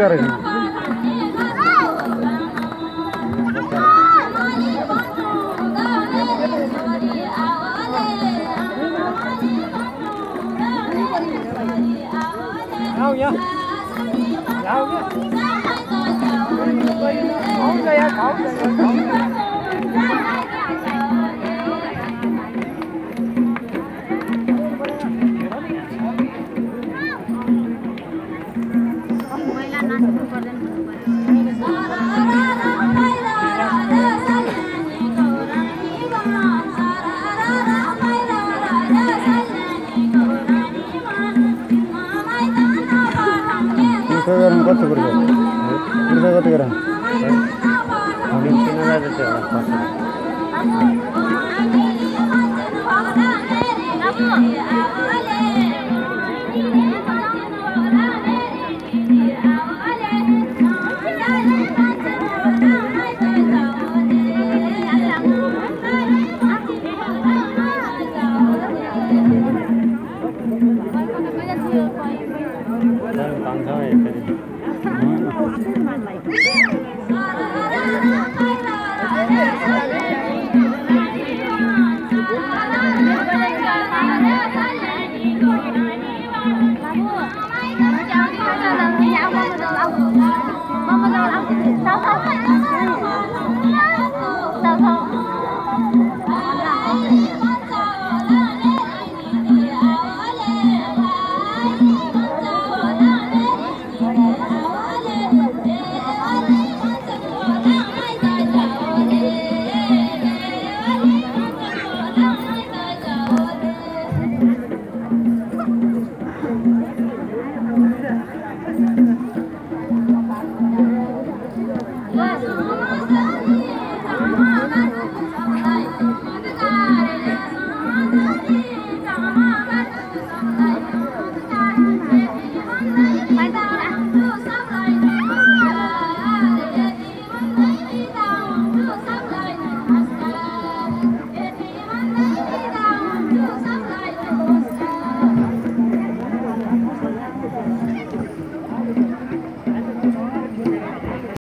जाक, दो morally গরম করতে পারবে এটা কত গ্রাম তিন হাজার 刚才也可以。对。